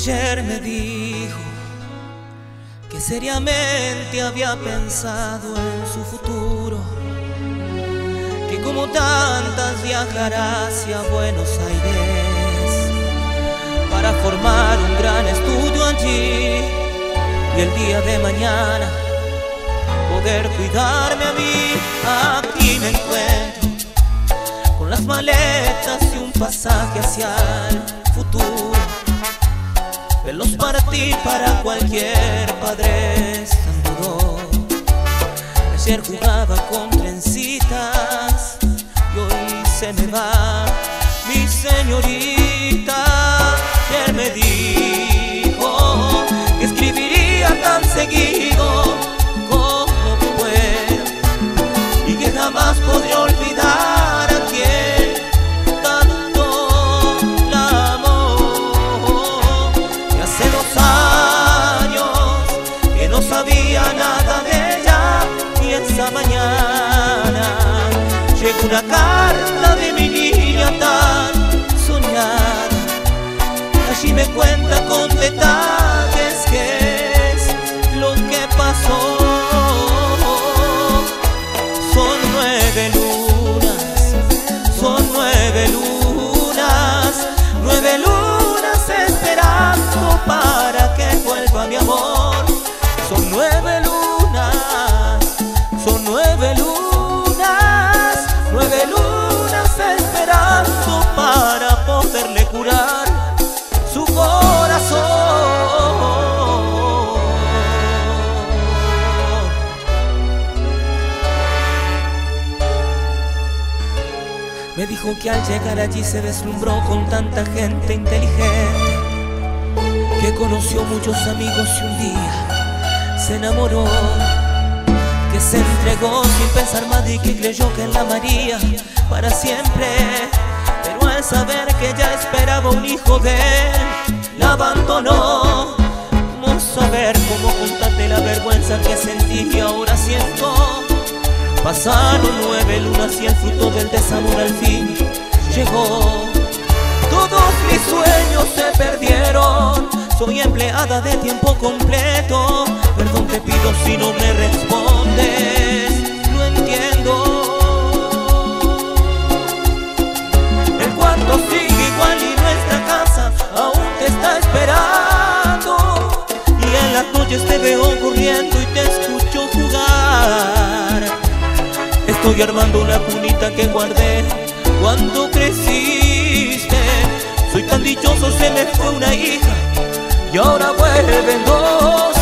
Ayer me dijo que seriamente había pensado en su futuro, que como tantas viajará hacia Buenos Aires para formar un gran estudio allí y el día de mañana poder cuidarme a mí. Aquí me encuentro con las maletas y un pasaje hacia el partí para cualquier padre duro Ayer jugaba con trencitas y hoy se me va mi señorita. Nueve lunas, son nueve lunas. Me dijo que al llegar allí se deslumbró con tanta gente inteligente, que conoció muchos amigos y un día se enamoró, que se entregó sin pensar más y que creyó que la María para siempre. Pero al saber que ya esperaba un hijo de él, la abandonó. No saber cómo contarte la vergüenza que sentí y ahora siento Pasaron nueve lunas y el fruto del desamor al fin Soy empleada de tiempo completo. Perdón te pido si no me respondes. Lo entiendo. El cuarto sigue igual y nuestra casa aún te está esperando. Y en las noches te veo corriendo y te escucho jugar. Estoy armando una cunita que guardé cuando creciste. Soy tan dichoso, se me fue una hija y ahora vuelven dos.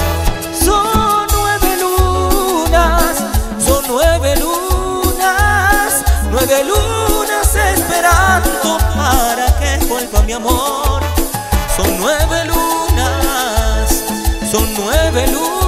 Son nueve lunas, son nueve lunas, nueve lunas esperando para que vuelva mi amor. Son nueve lunas, son nueve lunas.